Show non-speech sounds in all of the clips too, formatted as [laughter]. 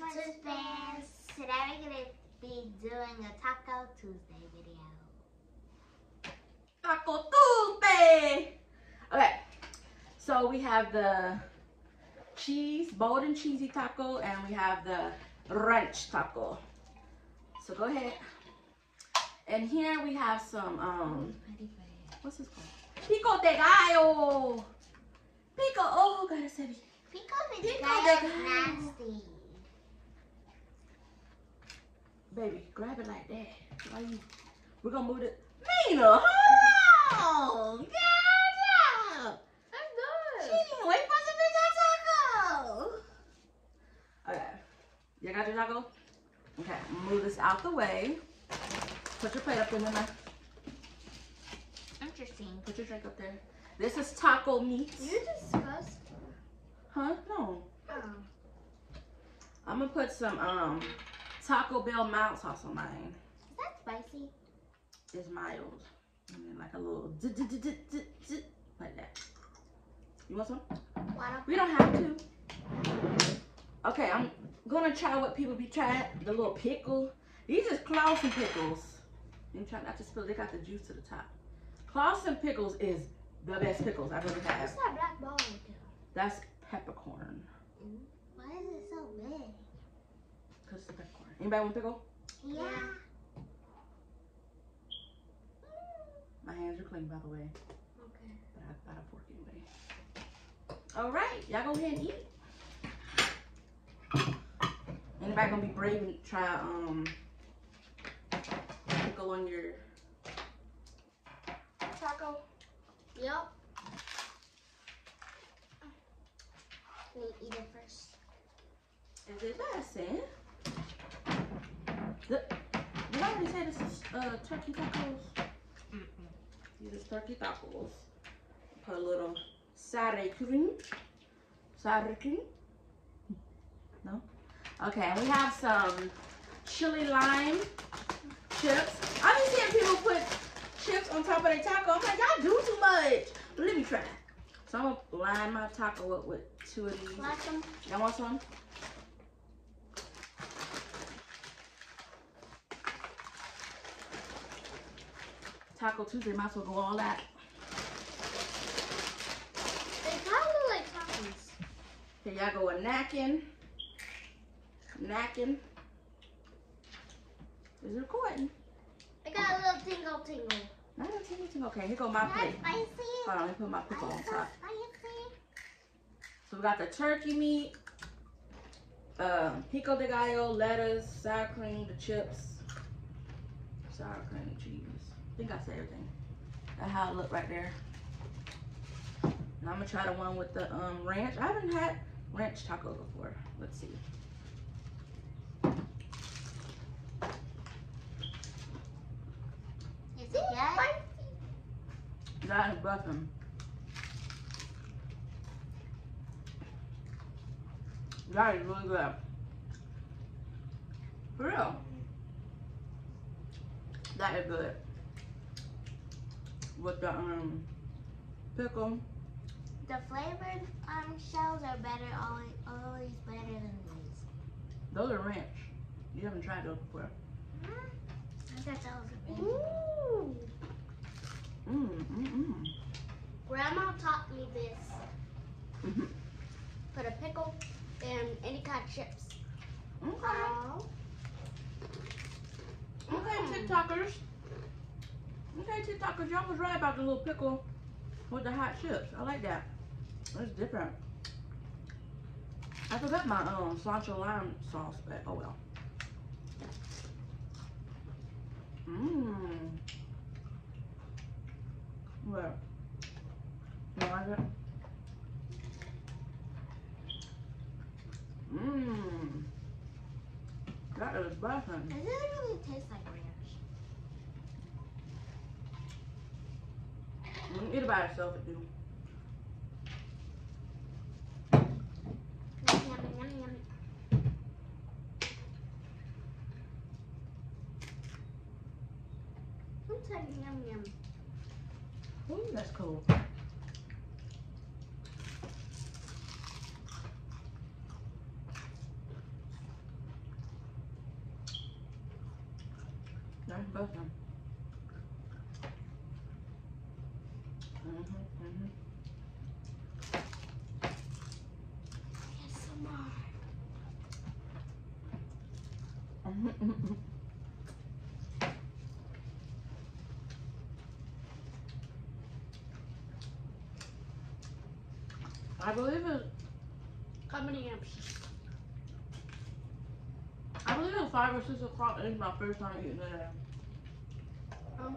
Twins fans. Today we're gonna be doing a Taco Tuesday video. Taco Tuesday. Okay, so we have the cheese, bold and cheesy taco, and we have the ranch taco. So go ahead. And here we have some, um, what's this called? Pico de gallo. Pico, oh, gotta say it. Pico de gallo is nasty. Baby, grab it like that. Why you? We're gonna move it. Mina, hold on. God, That's She didn't wait for some taco. Okay. You got your taco? Okay, move this out the way. Put your plate up in there. Interesting. Put your drink up there. This is taco meat. You discussed. Huh? No. Oh. I'm gonna put some um Taco Bell mild sauce on mine. Is that spicy? It's mild. And then like a little like that. You want some? Don't We don't have to. Okay, I'm gonna try what people be trying. The little pickle. These is Claussen pickles. I'm trying not to spill. They got the juice to the top. Claussen pickles is the best pickles I've ever had. What's that black ball right there? That's peppercorn. Why is it so big? Cause the peppercorn. Anybody want pickle? Yeah. My hands are clean, by the way. Okay. But I got a fork anyway. All right, y'all go ahead and eat. Anybody gonna be brave and try um pickle on your taco? Yep. Let me eat it first. Is it lesson? The, did I already say this is uh, turkey tacos? These are turkey tacos. Put a little sour cream. Sour cream? No? Okay, and we have some chili lime chips. I've been seeing people put chips on top of their taco. I'm like, y'all do too much. But let me try. So I'm gonna line my taco up with two of these. Y'all want some? Taco Tuesday might as well go all that. They kind of look like tacos. Here y'all go a napkin. Napkin. Is it recording? I got a little tingle tingle. No, no, tingle, tingle. Okay, here go my That's plate. spicy. Hold on, let me put my pickle on That's top. spicy. So we got the turkey meat, um, pico de gallo, lettuce, sour cream, the chips, sour cream, cheese. I think I said everything. That's how it look right there. And I'm gonna try the one with the um, ranch. I haven't had ranch taco before. Let's see. Is it good? That is buffing. That is really good. For real. That is good. With the um pickle. The flavored um shells are better, always, always better than these. Those are ranch. You haven't tried those before. I thought that was a Ooh. Mm, mm, mm. Grandma taught me this. Mhm. Put a pickle and any kind of chips. Okay. Okay, TikTokers. Okay, y'all was right about the little pickle with the hot chips. I like that. That's different. I forgot my um cilantro lime sauce, but oh well. Mmm. What? You like it? Mmm. That is busting. Does it really taste like ranch? Mm, Eat it by itself, it do. Yum, yum, yum, yum. Who said yum yum? Ooh, that's cool. both of them. Mhm, mhm. Get some more. Mhm, mhm, mhm. I believe it. How many amps? I believe it was five or six o'clock. and It's my first time eating it. Oh.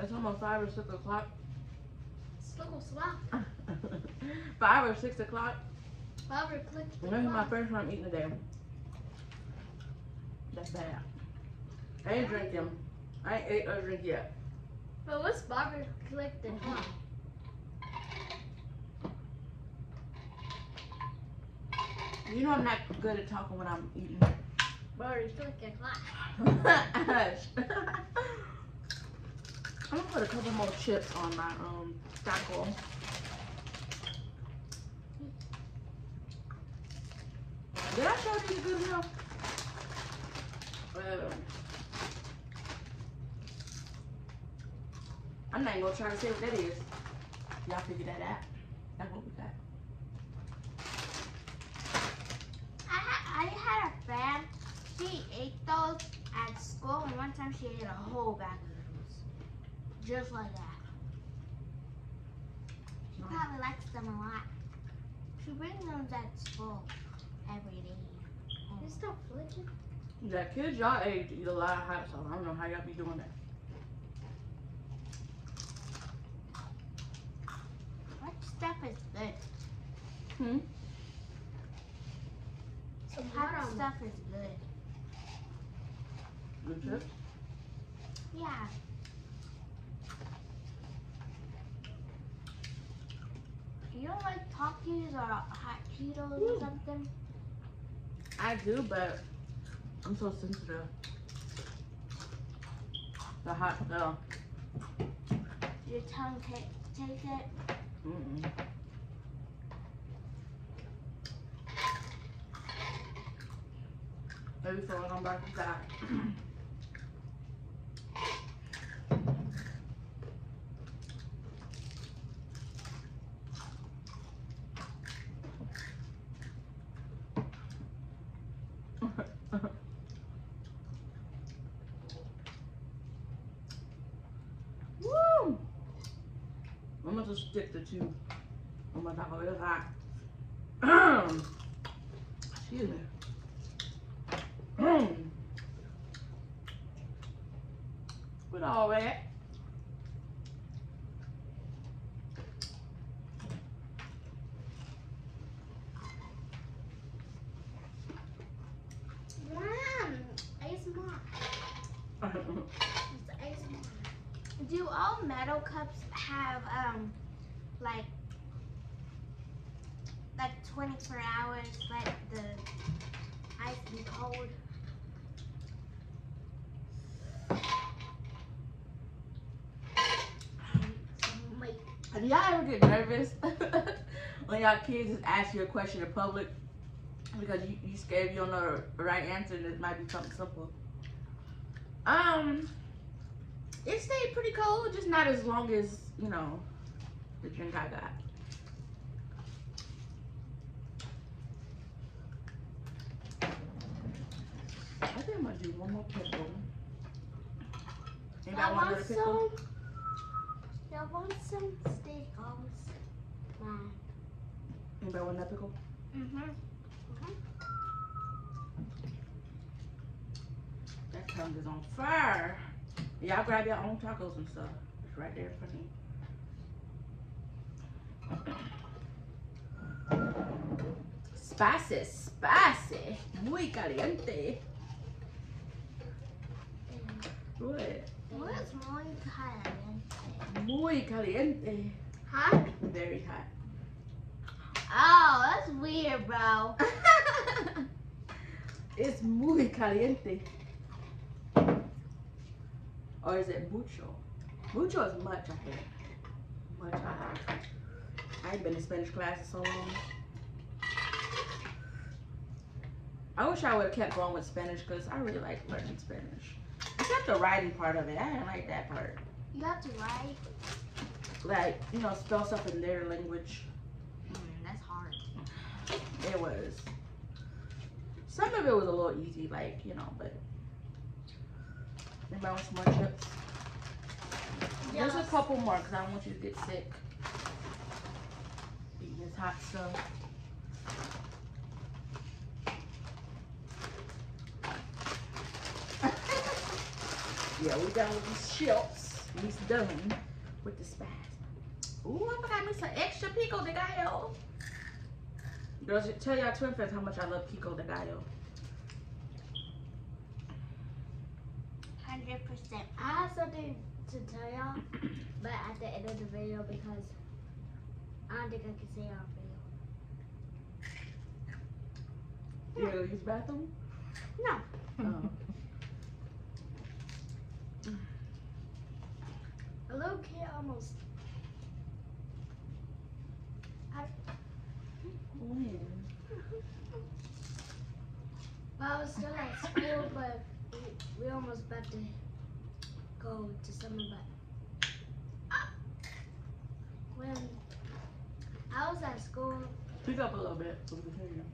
It's almost five or six o'clock. [laughs] Five or six o'clock. Barbara clicked And this is my first time eating today. That's bad. I ain't drinking. I ain't ate or drink yet. But what's clicked the clock? You know I'm not good at talking when I'm eating. The clock. Hush. [laughs] I'm gonna put a couple more chips on my um taco. Did I show these good enough? Um, I'm not even gonna try to say what that is. Y'all figure that out. That's what we got. I had, I had a friend. She ate those at school, and one time she ate a whole bag of those, just like that. She Nice. probably likes them a lot. She brings them at school every day. Is that flicking? Yeah, kids y'all age eat a lot of hot sauce. I don't know how y'all be doing that. What stuff is good? Hmm? Some Hot hot stuff is good. Good chips? Yeah. You don't like Takis or hot Cheetos or Mm. something? I do, but I'm so sensitive. The hot stuff. Your tongue ta- take it? Mm-mm. Maybe feel like I'm about to die. Woo! I'm gonna just stick to two. Oh my god, it's hot. Excuse me. With all that, Mom, ASMR. [laughs] It's ASMR. Do all metal cups have um like like 24 hours let the ice be cold? Do y'all ever get nervous [laughs] when y'all kids just ask you a question in public because you, you scared you don't know the right answer and it might be something simple? Um, it stayed pretty cold, just not as long as you know the drink I got. I think I'm gonna do one more pickle. Anybody I want want pickle? some. I want some steakums. Mom. Anybody want another pickle? Mhm. That tongue is on fire. Y'all grab your own tacos and stuff. It's right there in front of you. Spicy, spicy, muy caliente. What? What's muy caliente? Muy caliente. Huh? Very hot. Oh, that's weird, bro. [laughs] it's muy caliente. Or is it mucho? Mucho is much, I think. Much, I think. I ain't been in Spanish class in so long. I wish I would have kept going with Spanish because I really like learning Spanish. Except the writing part of it. I didn't like that part. You have to write. Like, you know, spell stuff in their language. Mm, that's hard. It was. Some of it was a little easy, like, you know, but. Anybody want some more chips? Just a couple more, because I don't want you to get sick. Eating this hot stuff. yeah, we done with these chips. He's done with the spice. Ooh, I forgot me some extra pico de gallo. Girls, tell y'all twin friends how much I love pico de gallo. Hundred percent. I have something to tell y'all, but at the end of the video because I don't think I can say on video. You gonna use the bathroom? No. Oh. A little kid almost. When? Well, I was still at school, but we, we almost about to go to summer, but uh, when I was at school, Speak up a little bit so we can hear you.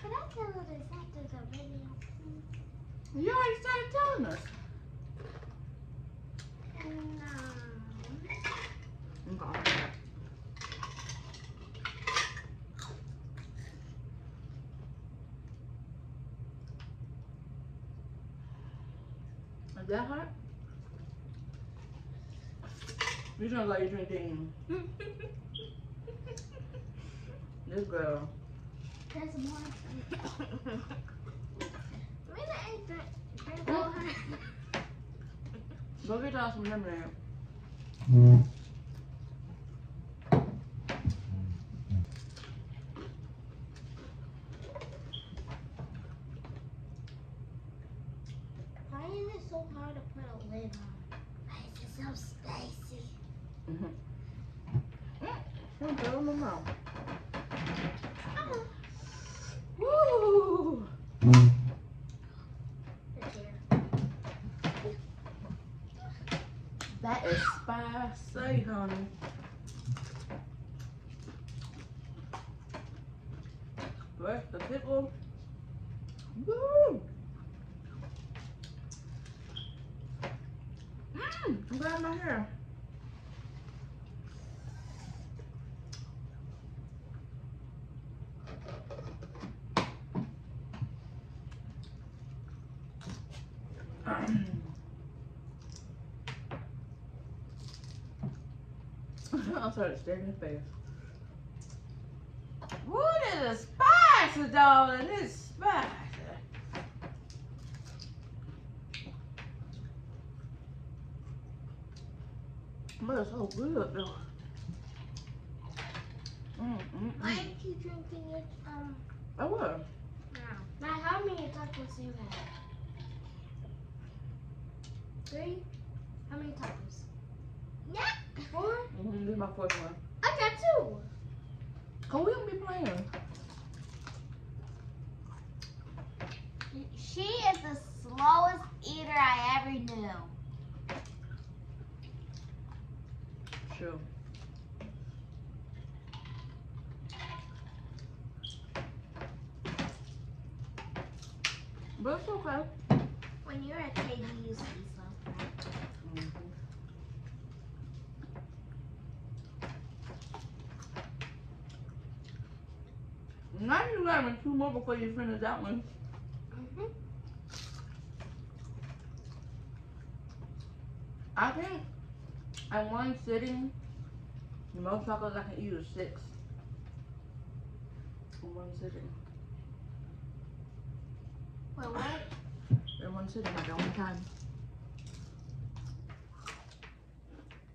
can I tell you this after the video? You already started telling us. No. Okay. Is that hot? You sound like drinking [laughs] this girl. There's more. Really ain't drink, drink all. Go get y'all some lemonade. Why is it so hard to put a lid on? Why is it so spicy? Don't throw them out. Oh. Woo! It's here. That is spicy, honey. Where's the pickle? Woo! Mmm, I'm glad my hair. [laughs] I'm sorry, staring in his face. What is a spicy, darling? It's spicy. But it's so good, though. Mm, mm, Why mm. you keep drinking it? Um, I will. now. Like, how many tacos do you have? Three? How many tacos? Yeah. Four? Mm, this is my fourth one. I got two. Cause we don't be playing. She is the slowest eater I ever knew. Sure. But it's okay. When you're a kid, you used to be slow. right? Mhm. Now you got two more before you finish that one. Mm-hmm. I think at one sitting, the most chocolates I can eat is six. In one sitting. Wait, what? In one sitting, like at one time.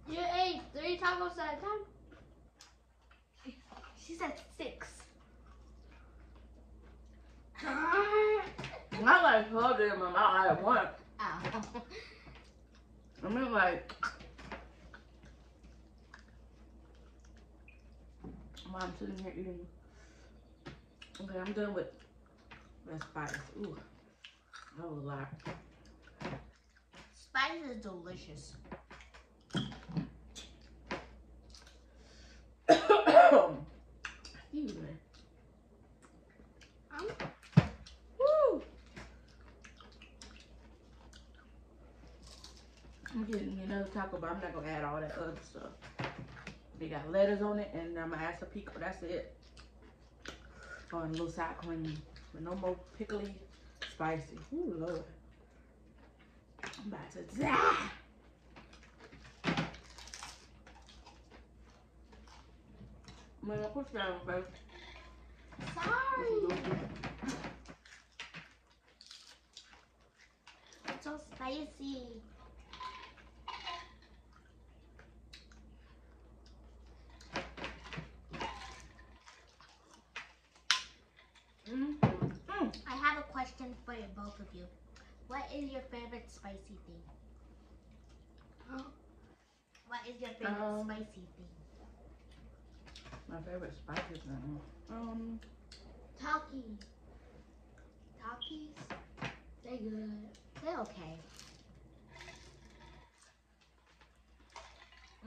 You ate three tacos at a time? She said six. Not like twelve of them in my eye at once. Oh. I mean like while I'm sitting here eating. Okay, I'm done with that spice. Ooh, that was a lot. spice is delicious. Excuse me. Um, Woo! I'm getting me another taco, but I'm not gonna add all that other stuff. They got letters on it, and I'm gonna add some pico. That's it. Oh, and a little sour cream, but no more pickly, spicy. Ooh, Lord. I'm about to die. Man, push down, babe. sorry. It's so spicy. Mm, mm. I have a question for you, both of you. What is your favorite spicy thing? Huh? What is your favorite Um, spicy thing? My favorite spicy thing? Um, Takis. Takis? They good. They're okay.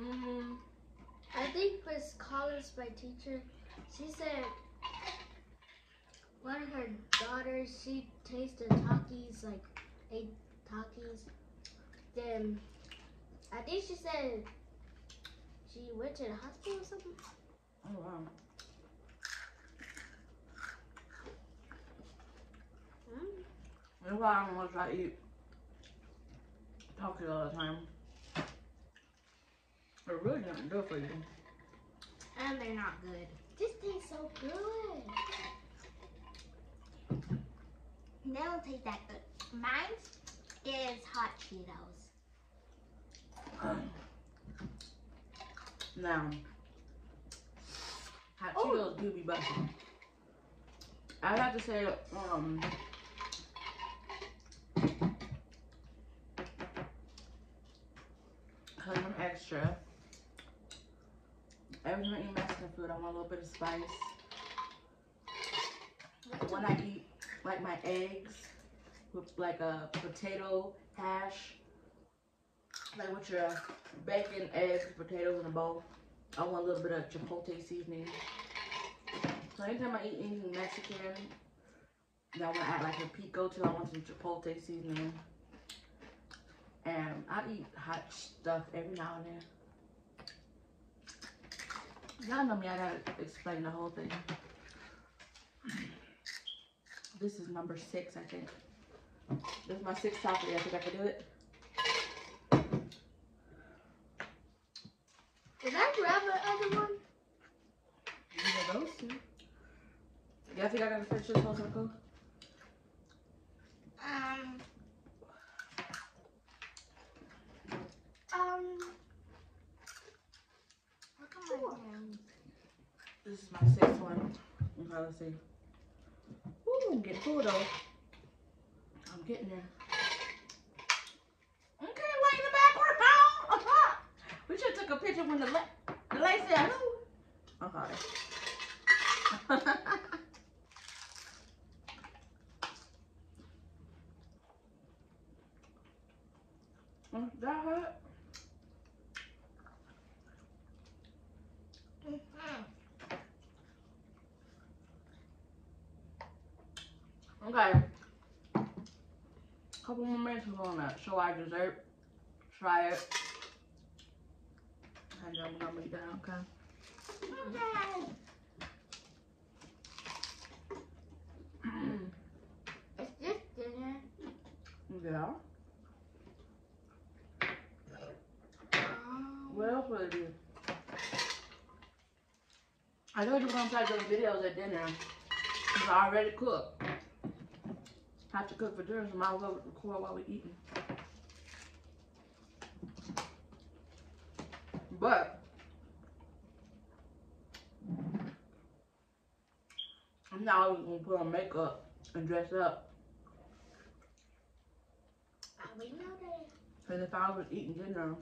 mm, I think Miss Collins, my teacher, she said one of her daughters, she tasted Takis, like ate Takis. Then I think she said she went to the hospital or something. oh wow. Mm. That's why I don't want to try eat tacos all the time. They're really not good for you. And they're not good. This tastes so good. They don't taste that good. Mine is hot Cheetos. Now, hot Oh. Cheetos do be busting. I have to say, um, cause I'm extra. Every time I eat Mexican food, I want a little bit of spice. When I eat like my eggs with like a potato hash, like with your bacon, eggs, potatoes in a bowl, I want a little bit of chipotle seasoning. So anytime I eat anything Mexican, I want to add like a pico to. I want some chipotle seasoning. And I eat hot stuff every now and then. Y'all know me, I gotta explain the whole thing. This is number six, I think. This is my sixth taco. I think I can do it. Did I grab the other one? Are those two. Y'all think I gotta finish this whole taco? Um. Um. Look at my hands. This is my sixth one. Okay, let's see. Getting full though. I'm getting there. Okay, in the background. we should have took a picture when the light, the light said. Okay. [laughs] Mm, that hot? Mhm. Okay. Couple more minutes we're our dessert. Try it. And then we're gonna be done, okay? Okay. It's just dinner. yeah. Um, What else would it be? I told you try those videos at dinner. It's already cooked. Have to cook for dinner, so might as well record while we're eating. But I'm always gonna put on makeup and dress up. uh, we know that. Cause if I was eating dinner,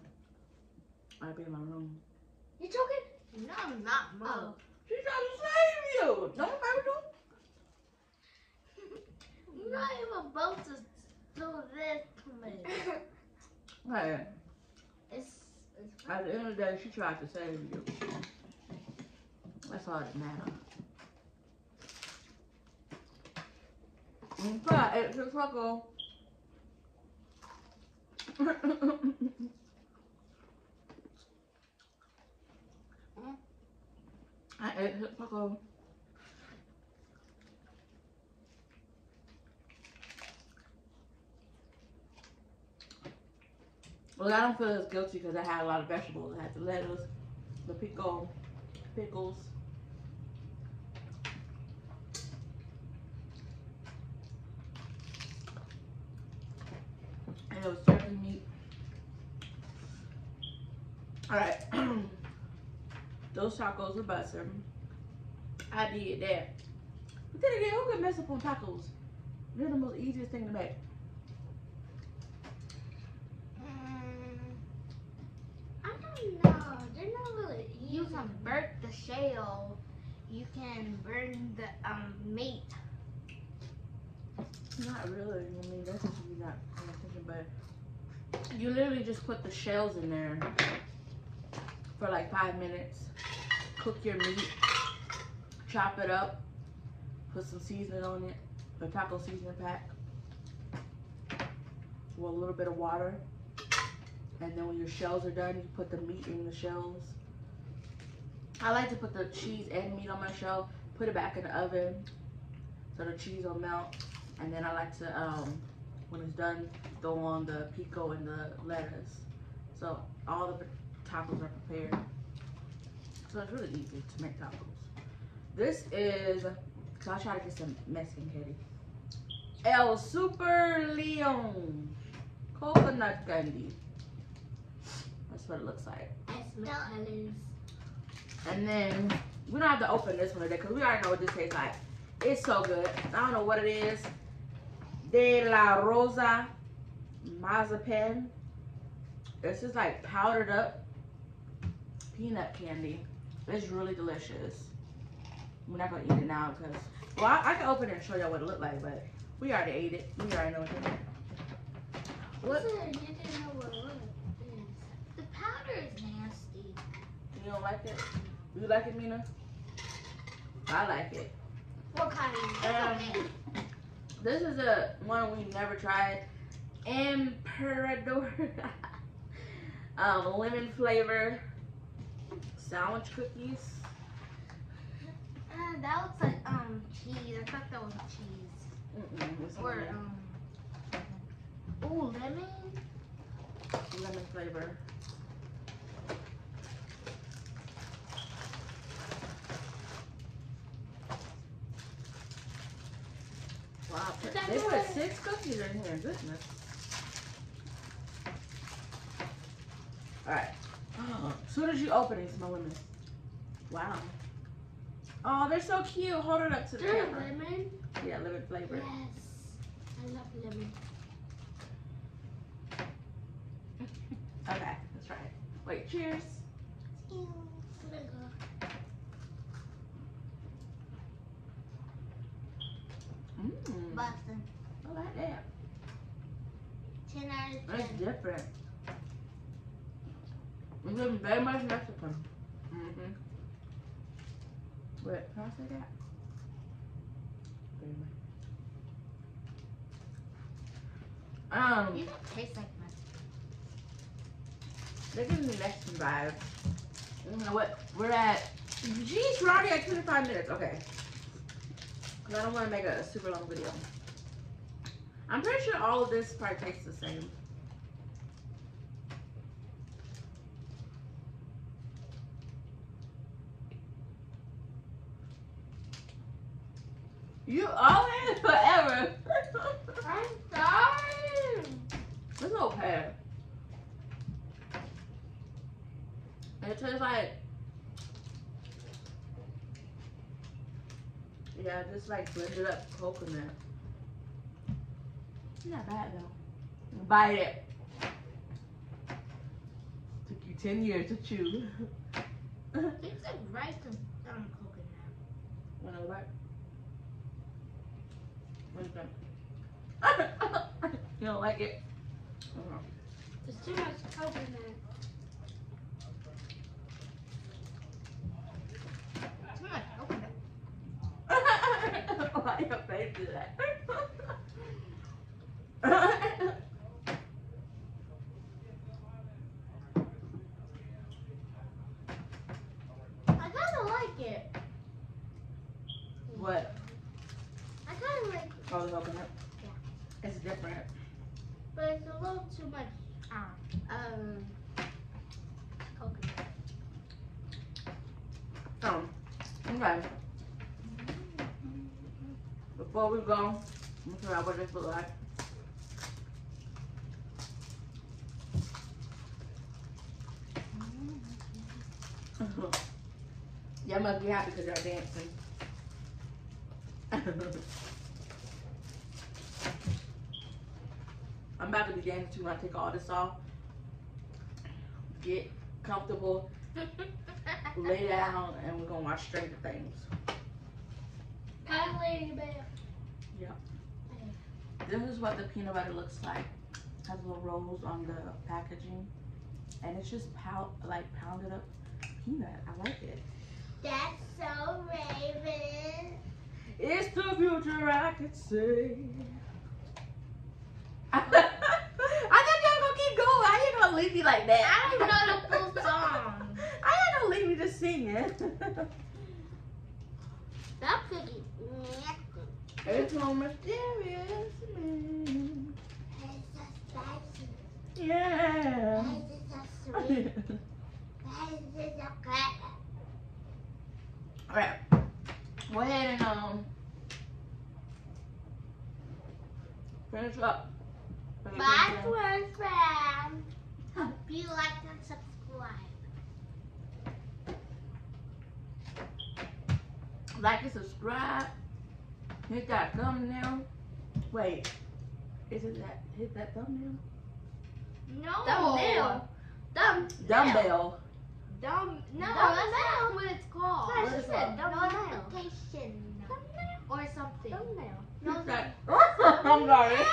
I'd be in my room. You joking? No, I'm not. Mom. Oh. She's trying to save you. Don't ever do You're not even supposed to do this to me. [laughs] Hey, It's it's at the end of the day, she tried to save you. That's all that matters. But it's a struggle. I ate his. Well, I don't feel as guilty because I had a lot of vegetables. I had the lettuce, the pickle, pickles. And it was turkey meat. Alright. Those tacos were busted. I did that. But then again, who can mess up on tacos? They're the most easiest thing to make. mm, I don't know. They're not really easy. You can burn the shell. You can burn the um meat. Not really. I mean, that's just you not thinking, but you literally just put the shells in there for like five minutes. Cook your meat, chop it up, put some seasoning on it, a taco seasoning pack, with a little bit of water, and then when your shells are done, you put the meat in the shells. I like to put the cheese and meat on my shell, put it back in the oven so the cheese will melt. And then I like to, um, when it's done, throw on the pico and the lettuce. So all the tacos are prepared. So it's really easy to make tacos. This is, I'll try to get some Mexican candy. El Super Leon coconut candy. That's what it looks like. I smell colors. And then we don't have to open this one today because we already know what this tastes like. It's so good. I don't know what it is. De la Rosa Mazapan. It's just like powdered up peanut candy. It's really delicious. We're not gonna eat it now because well I, I can open it and show y'all what it looked like, but we already ate it. We already know what it is. What? You didn't know what it was. The powder is nasty. You don't like it? You like it, Mina? I like it. What kind? Um, This is a one we never tried. Emperador. [laughs] um, lemon flavor sandwich cookies. Uh, that looks like um cheese. I thought that was cheese. Mm-mm, Or lemon, um. Ooh, lemon. lemon flavor. Wow, they put six cookies in here. Goodness. All right. As soon as you open it, smell lemon. Wow. Oh, they're so cute. Hold it up to the camera. lemon. Yeah, lemon flavor. Yes. I love lemon. [laughs] Okay, let's try it. Wait, cheers. Mmm. mmm. Boston. I like that. Ten out of 10. That's different. It's looking very much Mexican. Mm-hmm. Wait, can I say that? Very much. Um, You don't taste like Mexican. they're giving me Mexican vibes. You know what? We're at. Geez, we're already at 25 minutes. Okay. Because I don't want to make a super long video. I'm pretty sure all of this probably tastes the same. You always forever. I'm sorry. It's okay. It tastes like yeah, just like blended up coconut. It's not bad though. Bite it. Took you ten years to chew. Tastes like rice and um, coconut. Wanna go back? What is that? you don't like it? There's too much coke in there. Too much coconut. [laughs] Why your face do that? [laughs] I kind of like it. what? I kind it, the coconut? Yeah. It's different. but it's a little too much. Um, coconut. Oh, okay. Before we go, let me figure out what this look like. [laughs] Y'all must be happy because y'all dancing. [laughs] I'm about to be dancing too when I take all this off. Get comfortable, [laughs] lay down, and we're gonna watch Stranger Things. Hi, Lady Bear. This is what the peanut butter looks like. Has little rolls on the packaging, and it's just pound like pounded up peanut. I like it. That's so Raven. It's the future, I could say. [laughs] I thought y'all gonna keep going. I ain't gonna leave you like that. I don't know the full song. [laughs] I gonna leave you just singing. That cookie. it's more mysterious. man. It's so spicy. Yeah. It's so sweet. It's so good. Alright. Go ahead and um finish up. Bye, friends, fam. Hope you like and subscribe. Like and subscribe. Hit that thumbnail. Wait. Is it that hit that thumbnail? No. Thumbnail. Thumb. Dumbbell. Dumb. No, Thumbnail. that's not what it's called. That's What just is it. it? Thumbnail. Notification. Thumbnail. Or something. Thumbnail. No, that- [laughs] I'm sorry. Thumbnail. [laughs]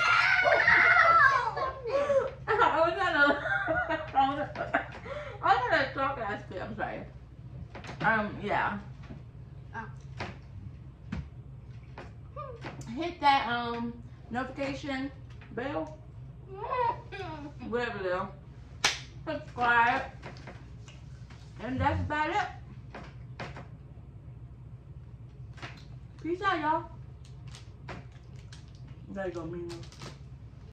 [laughs] I was gonna I was gonna I was gonna talk last bit, I'm sorry. Um, yeah. Oh. Hit that um notification bell, [laughs] whatever is. Subscribe. And that's about it. Peace out, y'all. There you go, Mima.